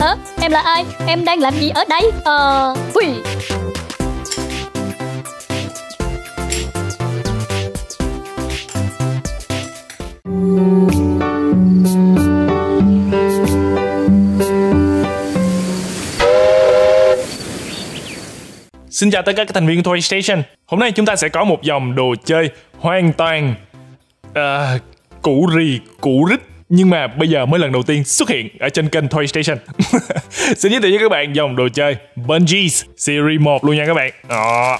Hả? Em là ai? Em đang làm gì ở đây? Ờ... Ui. Xin chào tất cả các thành viên của Toy Station. Hôm nay chúng ta sẽ có một dòng đồ chơi hoàn toàn uh, cũ rì, cũ rích nhưng mà bây giờ mới lần đầu tiên xuất hiện ở trên kênh Toy Station. Xin giới thiệu với các bạn dòng đồ chơi Bungees Series 1 luôn nha các bạn. Đó.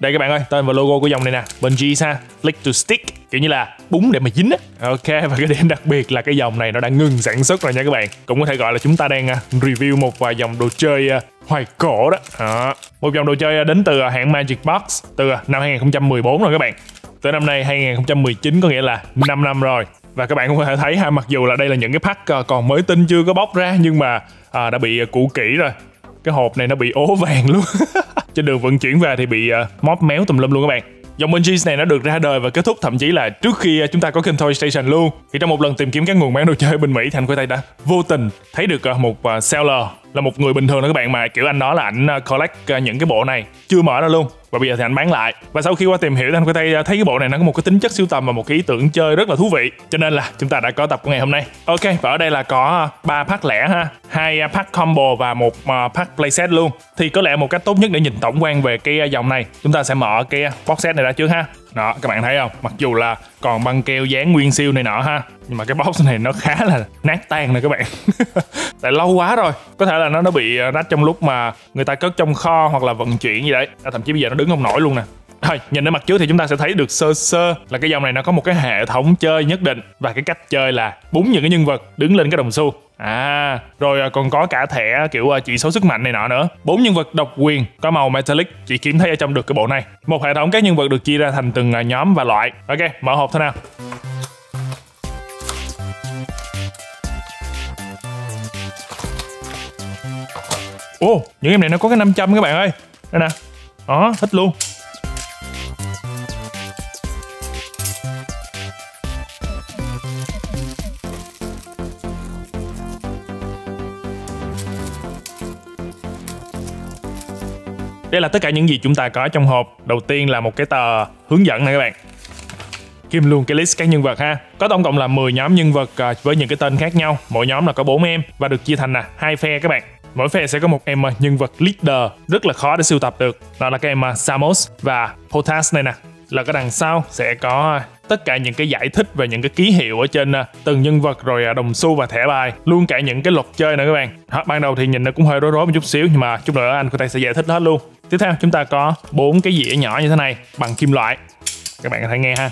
Đây các bạn ơi, tên và logo của dòng này nè, Bungees ha, Flick to Stick, kiểu như là búng để mà dính á. Ok, và cái điểm đặc biệt là cái dòng này nó đã ngừng sản xuất rồi nha các bạn. Cũng có thể gọi là chúng ta đang à, review một vài dòng đồ chơi à, hoài cổ đó. đó. Một dòng đồ chơi à, đến từ hãng Magic Box từ năm 2014 rồi các bạn. Tới năm nay 2019 có nghĩa là 5 năm rồi. Và các bạn cũng có thể thấy ha, mặc dù là đây là những cái pack à, còn mới tinh chưa có bóc ra nhưng mà à, đã bị à, cũ kỹ rồi. Cái hộp này nó bị ố vàng luôn. Trên đường vận chuyển về thì bị uh, móp méo tùm lum luôn các bạn. Dòng Bungees này nó được ra đời và kết thúc thậm chí là trước khi chúng ta có kênh Toy Station luôn. Thì trong một lần tìm kiếm các nguồn bán đồ chơi bên Mỹ thành Quay Tay đã vô tình thấy được một seller là một người bình thường đó các bạn, mà kiểu anh đó là ảnh ờ, collect ờ, những cái bộ này. Chưa mở ra luôn. Và bây giờ thì anh bán lại. Và sau khi qua tìm hiểu thì anh có thấy ờ, thấy cái bộ này nó có một cái tính chất siêu tầm và một cái ý tưởng chơi rất là thú vị. Cho nên là chúng ta đã có tập của ngày hôm nay. Ok, và ở đây là có ba pack lẻ ha. Hai pack combo và một pack playset luôn. Thì có lẽ một cách tốt nhất để nhìn tổng quan về cái dòng này. Chúng ta sẽ mở cái box set này ra trước ha đó các bạn thấy không? Mặc dù là còn băng keo dán nguyên siêu này nọ ha nhưng mà cái box này nó khá là nát tan này các bạn. Tại lâu quá rồi có thể là nó nó bị à, nát trong lúc mà người ta cất trong kho hoặc là vận chuyển gì đấy. À, thậm chí bây giờ nó đứng không nổi luôn nè. Thôi nhìn ở mặt trước thì chúng ta sẽ thấy được sơ sơ là cái dòng này nó có một cái hệ thống chơi nhất định. Và cái cách chơi là búng những cái nhân vật đứng lên cái đồng xu. À, rồi à, còn có cả thẻ à, kiểu à, chỉ số sức mạnh này nọ nữa. Bốn nhân vật độc quyền có màu metallic chỉ kiếm thấy ở trong được cái bộ này. Một hệ thống các nhân vật được chia ra thành từng nhóm và loại. Ok, mở hộp thôi nào. Ồ, oh, những em này nó có cái 500 các bạn ơi. Đây nè. Đó, thích luôn. Đây là tất cả những gì chúng ta có trong hộp. Đầu tiên là một cái tờ hướng dẫn này các bạn. Kim luôn cái list các nhân vật ha. Có tổng cộng là 10 nhóm nhân vật à, với những cái tên khác nhau. Mỗi nhóm là có 4 em và được chia thành là hai phe các bạn. Mỗi phe sẽ có một em à, nhân vật leader rất là khó để sưu tập được. Đó là cái em à, Samos và Potas này nè. Là cái đằng sau sẽ có tất cả những cái giải thích về những cái ký hiệu ở trên từng nhân vật rồi đồng xu và thẻ bài luôn cả những cái luật chơi nữa các bạn đó, ban đầu thì nhìn nó cũng hơi rối rối một chút xíu nhưng mà chút nữa anh có thể sẽ giải thích hết luôn tiếp theo, chúng ta có bốn cái dĩa nhỏ như thế này bằng kim loại. Các bạn có thể nghe ha.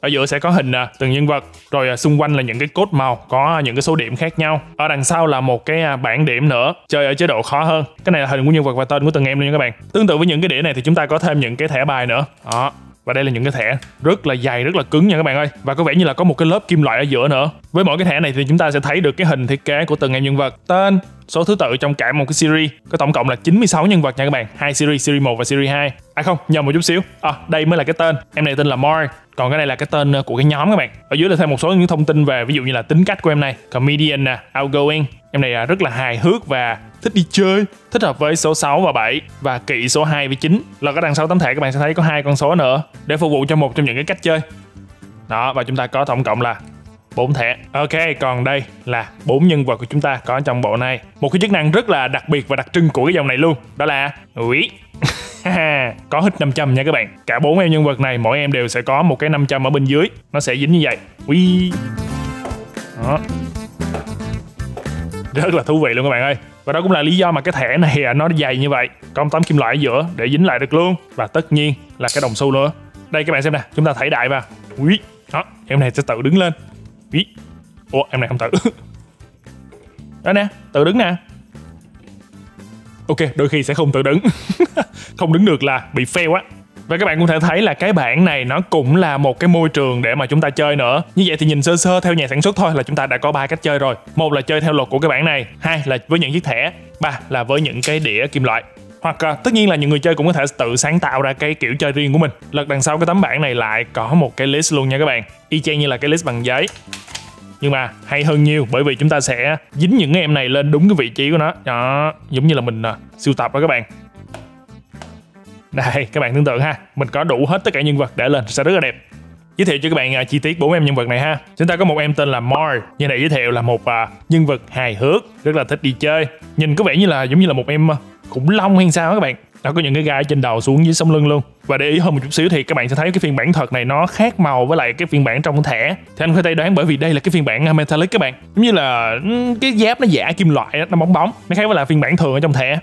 Ở giữa sẽ có hình à, từng nhân vật, rồi à, xung quanh là những cái cốt màu, có những cái số điểm khác nhau. Ở đằng sau là một cái à, bảng điểm nữa, chơi ở chế độ khó hơn. Cái này là hình của nhân vật và tên của từng em luôn nha các bạn. Tương tự với những cái đĩa này thì chúng ta có thêm những cái thẻ bài nữa. Đó và đây là những cái thẻ rất là dày, rất là cứng nha các bạn ơi. Và có vẻ như là có một cái lớp kim loại ở giữa nữa. Với mỗi cái thẻ này thì chúng ta sẽ thấy được cái hình thiết kế của từng em nhân vật. Tên, số thứ tự trong cả một cái series. Có tổng cộng là 96 nhân vật nha các bạn. Hai series series 1 và series 2 à không, nhầm một chút xíu. À đây mới là cái tên. Em này tên là Mar còn cái này là cái tên của cái nhóm các bạn. Ở dưới là thêm một số những thông tin về ví dụ như là tính cách của em này. Comedian nè, outgoing. Em này à, rất là hài hước và thích đi chơi. Thích hợp với số 6 và 7 và kỵ số 2 với 9 là cái đằng sau tấm thẻ các bạn sẽ thấy có hai con số nữa để phục vụ cho một trong những cái cách chơi. Đó, và chúng ta có tổng cộng là bốn thẻ. Ok, còn đây là bốn nhân vật của chúng ta có trong bộ này. Một cái chức năng rất là đặc biệt và đặc trưng của cái dòng này luôn, đó là ủy có hit 500 nha các bạn. Cả bốn em nhân vật này, mỗi em đều sẽ có một cái 500 ở bên dưới. Nó sẽ dính như vậy. Ui. Đó. rất là thú vị luôn các bạn ơi. Và đó cũng là lý do mà cái thẻ này nó dày như vậy. Có tấm kim loại ở giữa để dính lại được luôn. Và tất nhiên là cái đồng xu nữa. Đây các bạn xem nè, chúng ta thảy đại vào ui đó, em này sẽ tự đứng lên. Ui ủa, em này không tự. Đó nè, tự đứng nè. Ok, đôi khi sẽ không tự đứng. Không đứng được là bị fail á và các bạn cũng thể thấy là cái bản này nó cũng là một cái môi trường để mà chúng ta chơi nữa. Như vậy thì nhìn sơ sơ theo nhà sản xuất thôi là chúng ta đã có ba cách chơi rồi. Một là chơi theo luật của cái bản này hai là với những chiếc thẻ ba là với những cái đĩa kim loại. Hoặc uh, tất nhiên là những người chơi cũng có thể tự sáng tạo ra cái kiểu chơi riêng của mình. Lật đằng sau cái tấm bản này lại có một cái list luôn nha các bạn. Y chang như là cái list bằng giấy. Nhưng mà hay hơn nhiều bởi vì chúng ta sẽ dính những cái em này lên đúng cái vị trí của nó. Đó giống như là mình uh, sưu tập đó các bạn đây các bạn tưởng tượng ha. Mình có đủ hết tất cả nhân vật để lên sẽ rất là đẹp. Giới thiệu cho các bạn uh, chi tiết bốn em nhân vật này ha. Chúng ta có một em tên là Mar như này giới thiệu là một uh, nhân vật hài hước rất là thích đi chơi. Nhìn có vẻ như là giống như là một em uh, khủng long hay sao đó các bạn. Nó có những cái gai trên đầu xuống dưới sống lưng luôn. Và để ý hơn một chút xíu thì các bạn sẽ thấy cái phiên bản thật này nó khác màu với lại cái phiên bản trong thẻ. Thì anh có thể đoán bởi vì đây là cái phiên bản metallic các bạn. Giống như là ừ, cái giáp nó giả kim loại đó, nó bóng bóng. Nó khác với là phiên bản thường ở trong thẻ.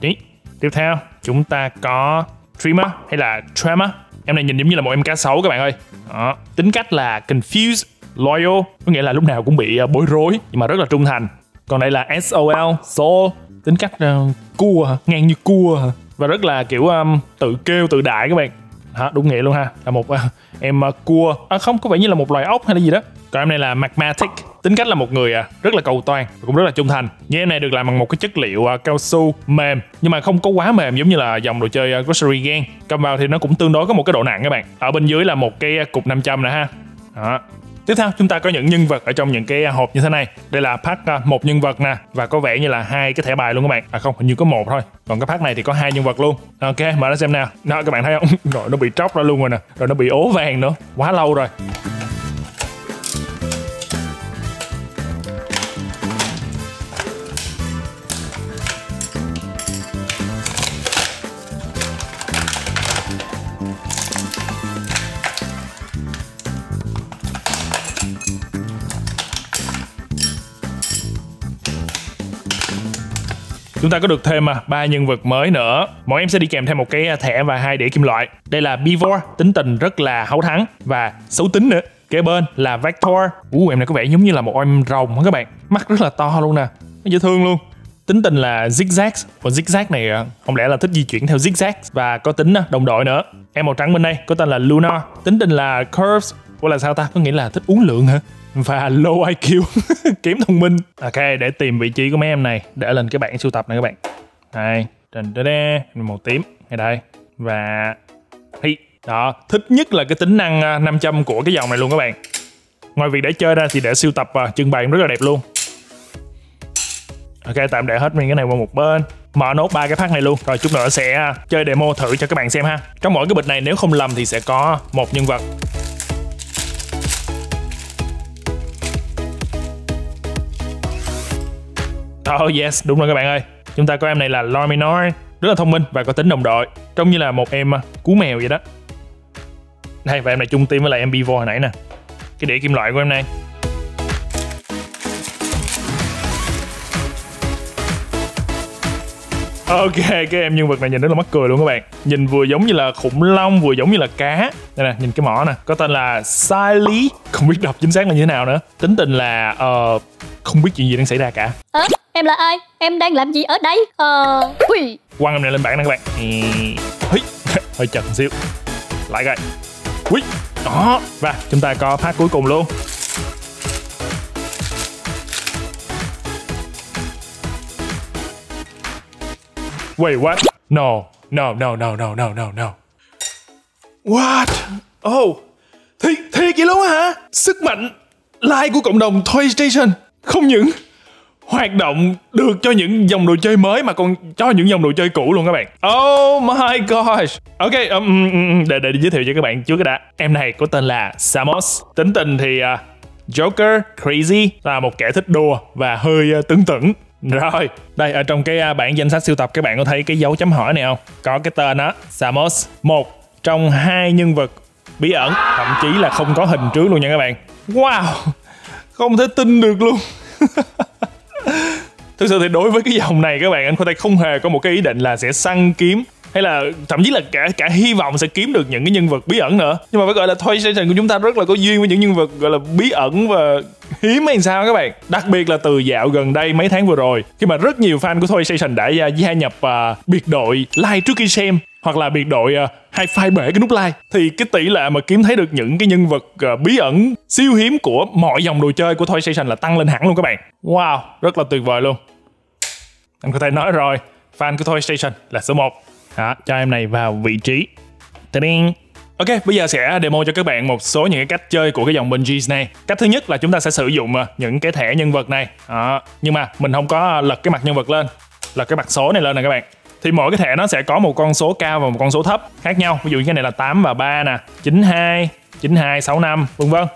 Đấy tiếp theo chúng ta có Dreamer hay là Tremor em này nhìn giống như là một em cá sấu các bạn ơi đó. tính cách là confused loyal có nghĩa là lúc nào cũng bị ờ, bối rối nhưng mà rất là trung thành còn đây là SOL Soul tính cách uh, cua hả? ngang như cua hả? và rất là kiểu um, tự kêu tự đại các bạn hả đúng nghĩa luôn ha là một uh, em uh, cua à, không có vẻ như là một loài ốc hay là gì đó còn em này là magmatic tính cách là một người à, rất là cầu toàn và cũng rất là trung thành game em này được làm bằng một cái chất liệu à, cao su mềm nhưng mà không có quá mềm giống như là dòng đồ chơi à, grocery gang cầm vào thì nó cũng tương đối có một cái độ nặng các bạn ở bên dưới là một cái cục 500 nữa ha đó Tiếp theo chúng ta có những nhân vật ở trong những cái hộp như thế này. Đây là pack một nhân vật nè và có vẻ như là hai cái thẻ bài luôn các bạn. À không, hình như có một thôi. Còn cái pack này thì có hai nhân vật luôn. Ok, mở ra xem nào. Đó các bạn thấy không? Rồi nó bị tróc ra luôn rồi nè. Rồi nó bị ố vàng nữa. Quá lâu rồi. Chúng ta có được thêm à, ba nhân vật mới nữa. Mỗi em sẽ đi kèm thêm một cái à, thẻ và hai đĩa kim loại. Đây là Bivor, tính tình rất là háo thắng và xấu tính nữa. Kế bên là Vector. Ú, em này có vẻ giống như là một em rồng hả các bạn? Mắt rất là to luôn nè. Dễ thương luôn. Tính tình là zigzag còn zigzag này à, không lẽ là thích di chuyển theo zigzag và có tính đồng đội nữa. Em màu trắng bên đây, có tên là Luna tính tình là curves. Ủa, là sao ta? Có nghĩa là thích uống lượng hả? Và low IQ kiếm thông minh. Ok, để tìm vị trí của mấy em này. Để lên cái bảng sưu tập này các bạn. Đây. Trên đây màu tím. Ngay đây. Và hi. Đó. Thích nhất là cái tính năng à, 500 của cái dòng này luôn các bạn. Ngoài việc để chơi ra thì để sưu tập và trưng bày rất là đẹp luôn. Ok, tạm để hết nguyên cái này qua một bên. Mở nốt ba cái phát này luôn. Rồi chút nữa sẽ à, chơi demo thử cho các bạn xem ha. Trong mỗi cái bịch này nếu không lầm thì sẽ có một nhân vật. Oh yes, đúng rồi các bạn ơi. Chúng ta có em này là Lominor, rất là thông minh và có tính đồng đội, trông như là một em à, cú mèo vậy đó. Đây và em này chung team với lại em bivo hồi nãy nè. Cái đĩa kim loại của em này. Ok, cái em nhân vật này nhìn rất là mắc cười luôn các bạn Nhìn vừa giống như là khủng long, vừa giống như là cá Đây nè, nhìn cái mỏ nè Có tên là Siley Không biết đọc chính xác là như thế nào nữa Tính tình là uh, không biết chuyện gì đang xảy ra cả à, Em là ai? Em đang làm gì ở đây? Ờ... Ui. Quăng em này lên bảng nè các bạn Hí, hơi chật xíu Lại coi Ui, đó Và chúng ta có phát cuối cùng luôn Wait, what? No, no, no, no, no, no, no, no. What? Oh, thiệt, thiệt vậy luôn hả? Sức mạnh like của cộng đồng Toy Station không những hoạt động được cho những dòng đồ chơi mới mà còn cho những dòng đồ chơi cũ luôn các bạn. Oh my gosh. Ok, um, um, um, um để, để giới thiệu cho các bạn trước cái đã. Em này có tên là Samos. Tính tình thì uh, Joker, Crazy là một kẻ thích đùa và hơi uh, tưng tửng. Rồi, đây ở trong cái uh, bảng danh sách siêu tập các bạn có thấy cái dấu chấm hỏi này không? Có cái tên đó, Samos. Một trong hai nhân vật bí ẩn, thậm chí là không có hình trước luôn nha các bạn. Wow, không thể tin được luôn thực sự thì đối với cái dòng này các bạn anh khoa tây không hề có một cái ý định là sẽ săn kiếm hay là thậm chí là cả cả hy vọng sẽ kiếm được những cái nhân vật bí ẩn nữa. Nhưng mà phải gọi là Toy Station của chúng ta rất là có duyên với những nhân vật gọi là bí ẩn và hiếm hay sao các bạn. Đặc biệt là từ dạo gần đây mấy tháng vừa rồi khi mà rất nhiều fan của Toy Station đã gia, gia nhập uh, biệt đội like trước khi xem hoặc là biệt đội ờ, uh, hai file bể cái nút like thì cái tỷ lệ mà kiếm thấy được những cái nhân vật uh, bí ẩn siêu hiếm của mọi dòng đồ chơi của Toy Station là tăng lên hẳn luôn các bạn wow rất là tuyệt vời luôn anh có thể nói rồi fan của Toy Station là số 1 đó, cho em này vào vị trí Tading. Ok, bây giờ sẽ demo cho các bạn một số những cái cách chơi của cái dòng Bungees này. Cách thứ nhất là chúng ta sẽ sử dụng ờ, những cái thẻ nhân vật này. Đó. Nhưng mà mình không có lật cái mặt nhân vật lên, lật cái mặt số này lên nè các bạn. Thì mỗi cái thẻ nó sẽ có một con số cao và một con số thấp khác nhau. Ví dụ như cái này là 8 và 3 nè, 92, 92, 65, vân vân.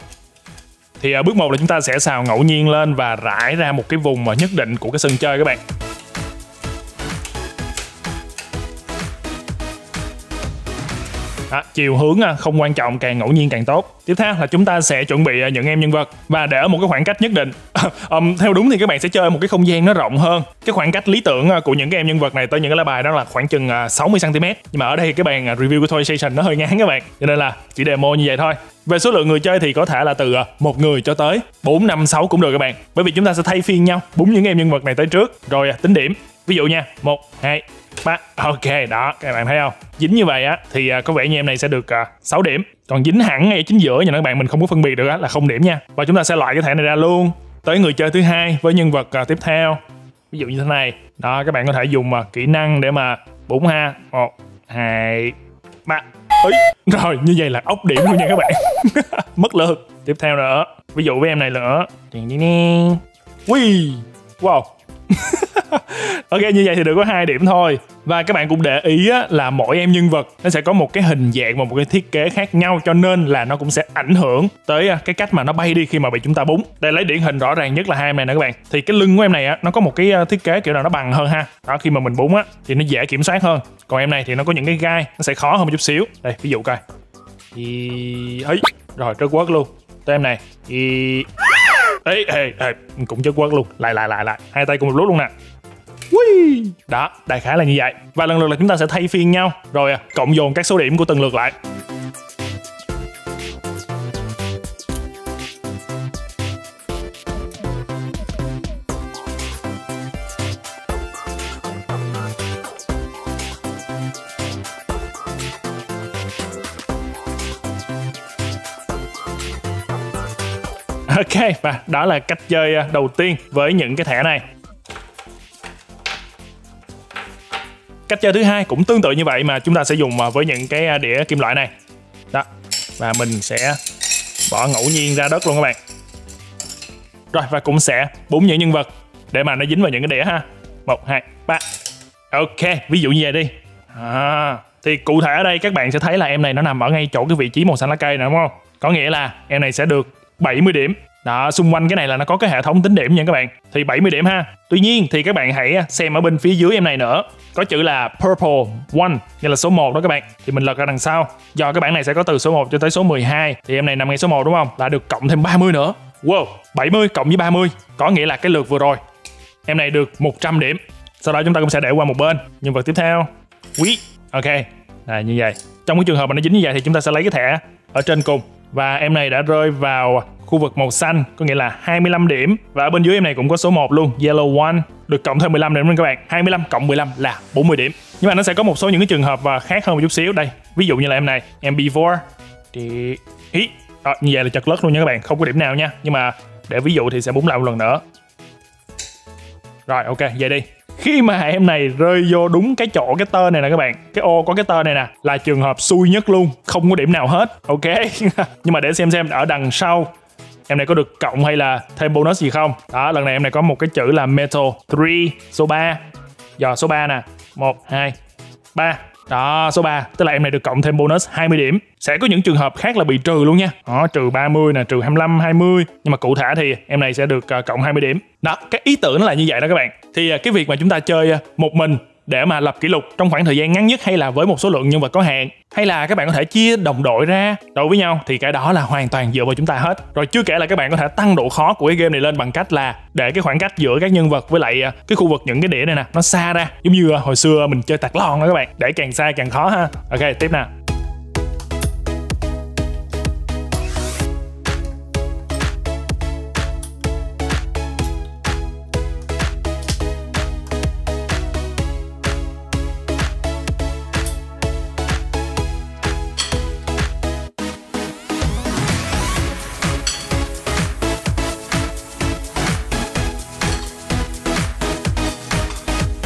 Thì à, bước 1 là chúng ta sẽ xào ngẫu nhiên lên và rải ra một cái vùng mà nhất định của cái sân chơi các bạn. À, chiều hướng à, không quan trọng càng ngẫu nhiên càng tốt. Tiếp theo là chúng ta sẽ chuẩn bị à, những em nhân vật và để ở một cái khoảng cách nhất định. Um, theo đúng thì các bạn sẽ chơi một cái không gian nó rộng hơn. Cái khoảng cách lý tưởng à, của những cái em nhân vật này tới những cái lá bài đó là khoảng chừng 60 cm nhưng mà ở đây cái bàn review của Toy Station nó hơi ngắn các bạn. Cho nên là chỉ demo như vậy thôi. Về số lượng người chơi thì có thể là từ một người cho tới 4, 5, 6 cũng được các bạn. Bởi vì chúng ta sẽ thay phiên nhau búng những em nhân vật này tới trước. Rồi tính điểm. Ví dụ nha 1, 2, ba, Ok đó các bạn thấy không? Dính như vậy á thì à, có vẻ như em này sẽ được à, uh, 6 điểm. Còn dính hẳn ngay chính giữa nhà các bạn mình không có phân biệt được á là không điểm nha. Và chúng ta sẽ loại cái thẻ này ra luôn. Tới người chơi thứ hai với nhân vật uh, tiếp theo. Ví dụ như thế này. Đó các bạn có thể dùng uh, kỹ năng để mà búng ha 1, 2, 3 Ôi, rồi như vậy là ốc điểm luôn nha các bạn. Mất lượt Tiếp theo nữa. Ví dụ với em này nữa. Ui Wow. ok như vậy thì được có hai điểm thôi. Và các bạn cũng để ý á, là mỗi em nhân vật nó sẽ có một cái hình dạng và một cái thiết kế khác nhau cho nên là nó cũng sẽ ảnh hưởng tới à, cái cách mà nó bay đi khi mà bị chúng ta búng. Đây lấy điển hình rõ ràng nhất là hai em này nè các bạn. Thì cái lưng của em này á nó có một cái à, thiết kế kiểu nào nó bằng hơn ha. Đó khi mà mình búng á thì nó dễ kiểm soát hơn. Còn em này thì nó có những cái gai nó sẽ khó hơn một chút xíu. Đây ví dụ coi. Thì ấy rồi trớt quất luôn. Tới em này. Thì ê ê ê cũng chất quất luôn lại lại lại lại hai tay cùng một lúc luôn nè Ui. Đó, đại khái là như vậy. Và lần lượt là chúng ta sẽ thay phiên nhau rồi à, cộng dồn các số điểm của từng lượt lại. Ok và đó là cách chơi à, đầu tiên với những cái thẻ này. Cách chơi thứ hai cũng tương tự như vậy mà chúng ta sẽ dùng à, với những cái à, đĩa kim loại này. Đó và mình sẽ bỏ ngẫu nhiên ra đất luôn các bạn. Rồi và cũng sẽ búng những nhân vật để mà nó dính vào những cái đĩa ha. Một hai ba. Ok ví dụ như vậy đi. À, thì cụ thể ở đây các bạn sẽ thấy là em này nó nằm ở ngay chỗ cái vị trí màu xanh lá cây nè đúng không? Có nghĩa là em này sẽ được 70 điểm. Đó, xung quanh cái này là nó có cái hệ thống tính điểm nha các bạn. Thì 70 điểm ha. Tuy nhiên thì các bạn hãy à, xem ở bên phía dưới em này nữa. Có chữ là Purple One nghĩa là số 1 đó các bạn. Thì mình lật ra đằng sau. Do cái bảng này sẽ có từ số 1 cho tới số 12 Thì em này nằm ngay số 1 đúng không? Là được cộng thêm 30 nữa. Wow 70 cộng với 30 Có nghĩa là cái lượt vừa rồi. Em này được 100 điểm. Sau đó chúng ta cũng sẽ để qua một bên. Nhân vật tiếp theo. Quý. Ok. Là như vậy. Trong cái trường hợp mà nó dính như vậy thì chúng ta sẽ lấy cái thẻ ở trên cùng và em này đã rơi vào khu vực màu xanh có nghĩa là 25 điểm. Và ở bên dưới em này cũng có số 1 luôn Yellow One. Được cộng thêm 15 điểm luôn các bạn. 25 cộng 15 là 40 điểm. Nhưng mà nó sẽ có một số những cái trường hợp và khác hơn một chút xíu. Đây ví dụ như là em này em B4 thì ý đó, như vậy là chật lất luôn nha các bạn. Không có điểm nào nha. Nhưng mà để ví dụ thì sẽ búng lại một lần nữa. Rồi ok vậy đi khi mà em này rơi vô đúng cái chỗ cái tơ này nè các bạn, cái ô có cái tơ này nè, là trường hợp xui nhất luôn, không có điểm nào hết, ok? Nhưng mà để xem xem ở đằng sau, em này có được cộng hay là thêm bonus gì không? Đó, lần này em này có một cái chữ là metal 3 số 3 giờ số 3 nè 1 2 3 đó, số 3, tức là em này được cộng thêm bonus 20 điểm. Sẽ có những trường hợp khác là bị trừ luôn nha. Đó, trừ 30 nè, trừ 25, 20. Nhưng mà cụ thể thì em này sẽ được à, cộng 20 điểm. Đó, cái ý tưởng nó là như vậy đó các bạn. Thì à, cái việc mà chúng ta chơi à, một mình để mà lập kỷ lục trong khoảng thời gian ngắn nhất hay là với một số lượng nhân vật có hạn? Hay là các bạn có thể chia đồng đội ra đấu với nhau? Thì cái đó là hoàn toàn dựa vào chúng ta hết. Rồi chưa kể là các bạn có thể tăng độ khó của cái game này lên bằng cách là để cái khoảng cách giữa các nhân vật với lại à, cái khu vực những cái đĩa này nè, nó xa ra. Giống như à, hồi xưa mình chơi tạc lon đó các bạn, để càng xa càng khó ha. Ok, tiếp nào.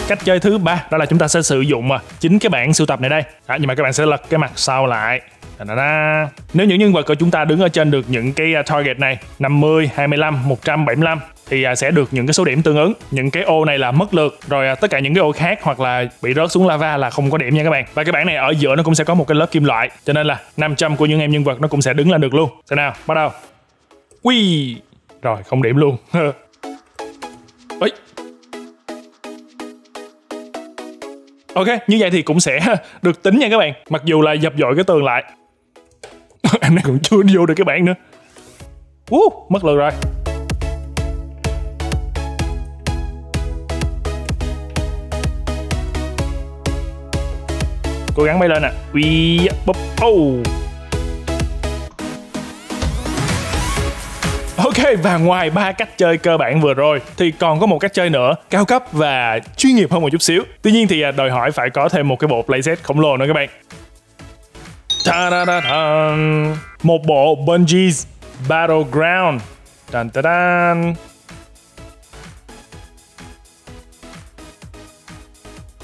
Cách chơi thứ ba đó là chúng ta sẽ sử dụng à, chính cái bảng sưu tập này đây. Đó, nhưng mà các bạn sẽ lật cái mặt sau lại. Da-da-da. Nếu những nhân vật của chúng ta đứng ở trên được những cái à, target này 50, 25, 175 thì à, sẽ được những cái số điểm tương ứng. Những cái ô này là mất lượt rồi tất cả những cái ô khác hoặc là bị rớt xuống lava là không có điểm nha các bạn. Và cái bảng này ở giữa nó cũng sẽ có một cái lớp kim loại cho nên là 500 của những em nhân vật nó cũng sẽ đứng lên được luôn. Xem nào bắt đầu. Ui! Rồi không điểm luôn. ok như vậy thì cũng sẽ được tính nha các bạn. Mặc dù là dập dội cái tường lại. Em này cũng chưa vô được cái bảng nữa. Uh, mất lượt rồi. Cố gắng bay lên nè. Uy búp oh Ok và ngoài ba cách chơi cơ bản vừa rồi thì còn có một cách chơi nữa cao cấp và chuyên nghiệp hơn một chút xíu. Tuy nhiên thì à, đòi hỏi phải có thêm một cái bộ playset khổng lồ nữa các bạn. Ta-da-da-da. Một bộ Bungie's Battleground. Dun, -dun -dun.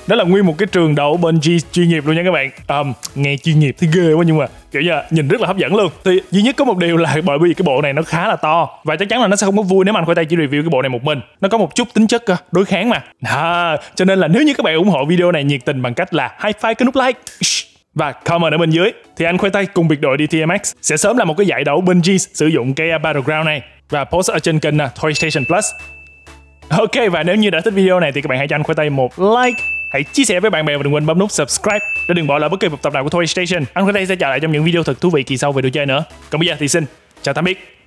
đó là nguyên một cái trường đấu bungee chuyên nghiệp luôn nha các bạn um, nghe chuyên nghiệp thì ghê quá nhưng mà kiểu như nhìn rất là hấp dẫn luôn. Thì duy nhất có một điều là bởi vì cái bộ này nó khá là to và chắc chắn là nó sẽ không có vui nếu mà anh khoai tay chỉ review cái bộ này một mình. Nó có một chút tính chất ờ, đối kháng mà. À, cho nên là nếu như các bạn ủng hộ video này nhiệt tình bằng cách là high five cái nút like. Và comment ở bên dưới thì anh khoai tay cùng biệt đội DTMX sẽ sớm làm một cái giải đấu bungee sử dụng cái ờ, battleground này. Và post ở trên kênh ờ, Toy Station Plus. Ok, và nếu như đã thích video này thì các bạn hãy cho anh khoai tây một like Hãy chia sẻ với bạn bè và đừng quên bấm nút subscribe để đừng bỏ lỡ bất kỳ một tập nào của Toy Station. Anh khoai tây sẽ trở lại trong những video thật thú vị kỳ sau về đồ chơi nữa. Còn bây giờ thì xin chào tạm biệt.